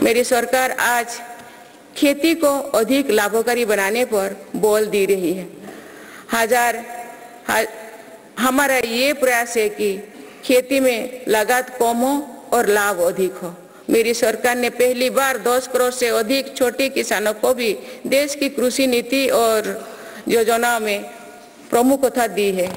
मेरी सरकार आज खेती को अधिक लाभकारी बनाने पर बोल दे रही है। हज़ार हा, हमारा ये प्रयास है कि खेती में लागत कम हो और लाभ अधिक हो। मेरी सरकार ने पहली बार 10 करोड़ से अधिक छोटे किसानों को भी देश की कृषि नीति और योजना में प्रमुखता दी है।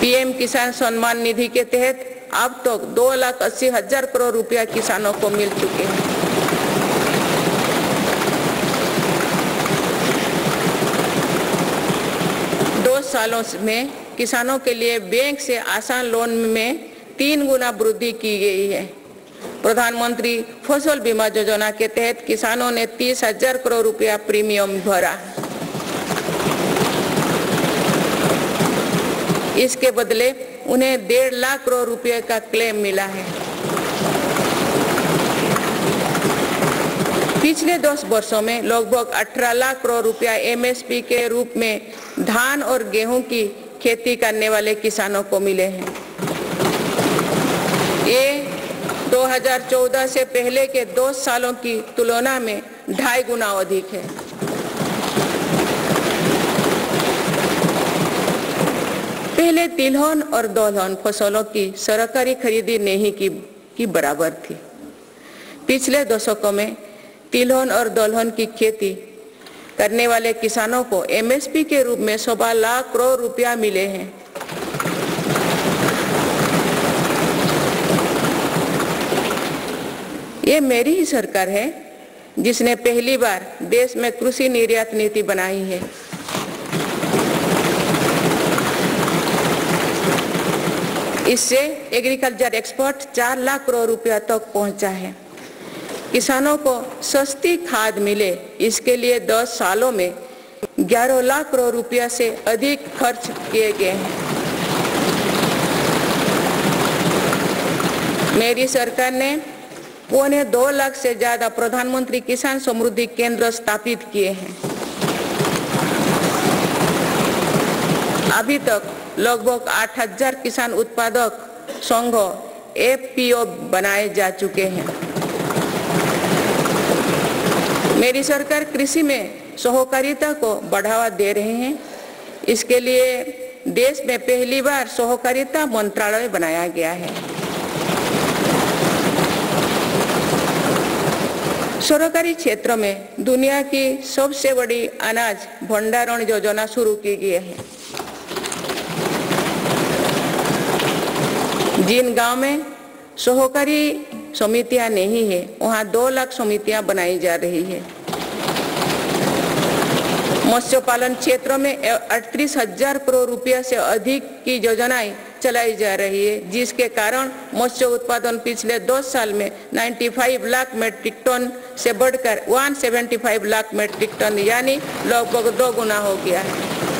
पीएम किसान सम्मान निधि के तहत अब तक तो दो लाख अस्सी हज़ार करोड़ रुपया किसानों को मिल चुके हैं। दो सालों में किसानों के लिए बैंक से आसान लोन में तीन गुना वृद्धि की गई है। प्रधानमंत्री फ़सल बीमा योजना के तहत किसानों ने तीस हज़ार करोड़ रुपया प्रीमियम भरा। इसके बदले उन्हें डेढ़ लाख करोड़ रुपए का क्लेम मिला है। पिछले दस वर्षों में लगभग 18 लाख करोड़ रुपया एमएसपी के रूप में धान और गेहूँ की खेती करने वाले किसानों को मिले हैं। ये 2014 से पहले के दो सालों की तुलना में ढाई गुना अधिक है। पहले तिलहन और दलहन फ़सलों की सरकारी खरीदी नहीं की, की बराबर थी। पिछले दशकों में तिलहन और दलहन की खेती करने वाले किसानों को एमएसपी के रूप में सवा लाख करोड़ रुपया मिले हैं। ये मेरी ही सरकार है जिसने पहली बार देश में कृषि निर्यात नीति बनाई है। इससे एग्रीकल्चर एक्सपोर्ट चार लाख करोड़ रुपया तक तो पहुँचा है। किसानों को सस्ती खाद मिले, इसके लिए 10 सालों में 11 लाख करोड़ रुपया से अधिक खर्च किए गए हैं। मेरी सरकार ने पौने दो लाख से ज़्यादा प्रधानमंत्री किसान समृद्धि केंद्र स्थापित किए हैं। अभी तक लगभग 8000 किसान उत्पादक संघ एफपीओ बनाए जा चुके हैं। मेरी सरकार कृषि में सहकारिता को बढ़ावा दे रहे हैं। इसके लिए देश में पहली बार सहकारिता मंत्रालय बनाया गया है। सरकारी क्षेत्र में दुनिया की सबसे बड़ी अनाज भंडारण योजना शुरू की गई है। जिन गाँव में सहकारी समितियाँ नहीं है, वहाँ दो लाख समितियाँ बनाई जा रही है। मत्स्य पालन क्षेत्र में अड़तीस हज़ार करोड़ रुपया से अधिक की योजनाएँ चलाई जा रही है, जिसके कारण मत्स्य उत्पादन पिछले दो साल में 95 लाख मेट्रिक टन से बढ़कर 175 लाख मेट्रिक टन, यानी लगभग दो गुना हो गया है।